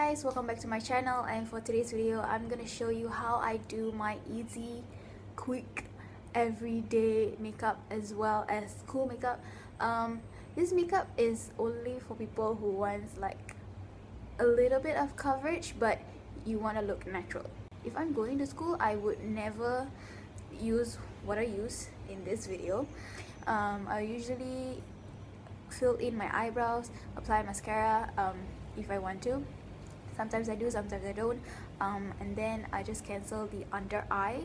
guys welcome back to my channel and for today's video i'm gonna show you how i do my easy quick everyday makeup as well as school makeup. Um this makeup is only for people who wants like a little bit of coverage but you want to look natural. If i'm going to school i would never use what i use in this video. Um, i usually fill in my eyebrows apply mascara um, if I want to sometimes I do sometimes I don't. Um, and then I just cancel the under eye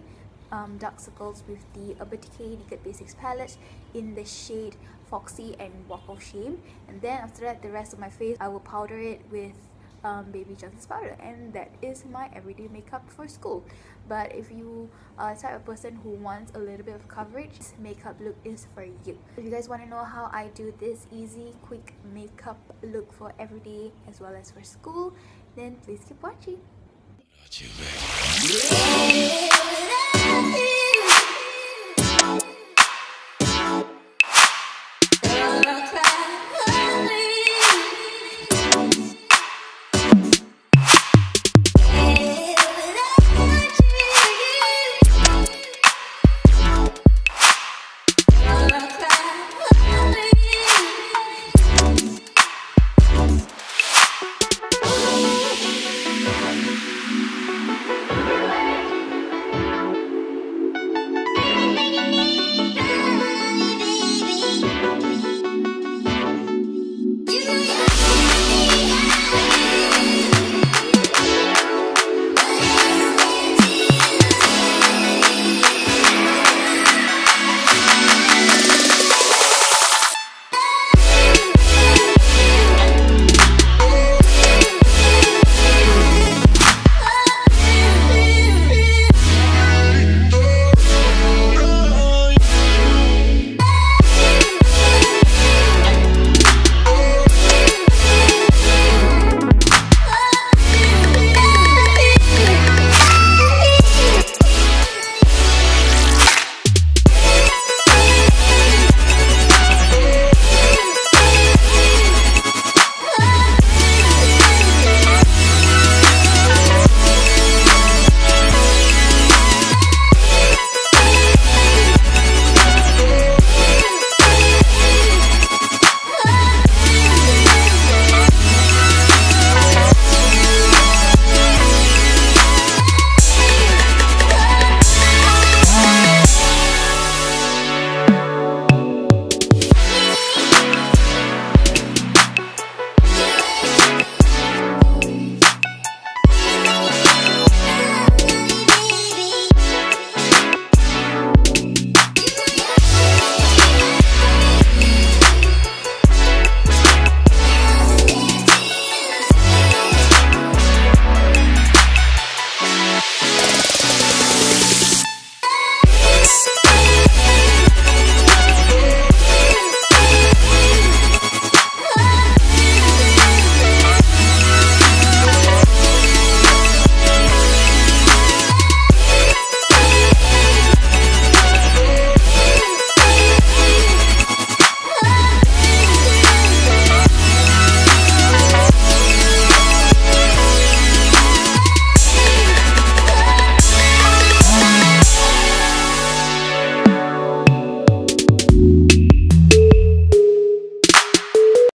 um, dark circles with the Urban Decay Naked Basics palette in the shade Foxy and Walk of Shame. And then after that the rest of my face I will powder it with um, Baby Johnson's powder and that is my everyday makeup for school. But if you are type of person who wants a little bit of coverage this makeup look is for you. If you guys want to know how I do this easy quick makeup look for everyday as well as for school then please keep watching